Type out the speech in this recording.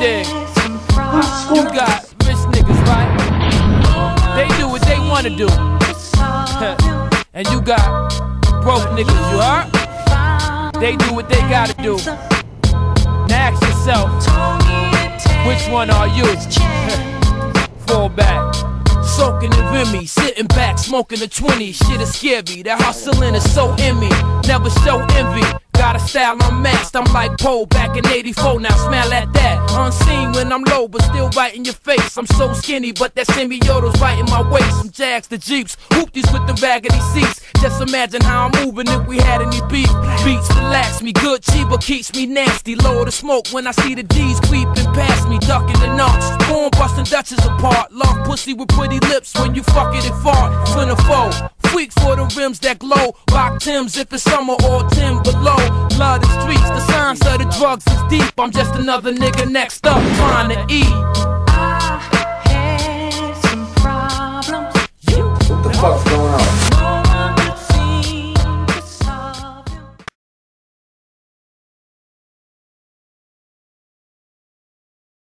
dig. You got rich niggas, right? They do what they wanna do. and you got broke niggas, you heard? They do what they gotta do. Now ask yourself, which one are you? Fall back. Soaking in Remy, sitting back, smoking a 20. Shit is scary, that hustling is so in me. Never show envy got a style unmatched. I'm like Poe back in 84, now smell at that. Unseen when I'm low, but still right in your face. I'm so skinny, but that semi-auto's right in my waist. From Jags to Jeeps, hoopties with the raggedy seats. Just imagine how I'm moving if we had any beef. Beats relax me, good Cheeba keeps me nasty. Lower the smoke when I see the D's creeping past me, ducking the knocks. Born busting Dutches apart. long pussy with pretty lips when you fuck it and fart. 24, Quick for the rims that glow. Rock Tim's if it's summer or Tim below. Love the streets, the signs of the drugs is deep. I'm just another nigga next up trying to eat.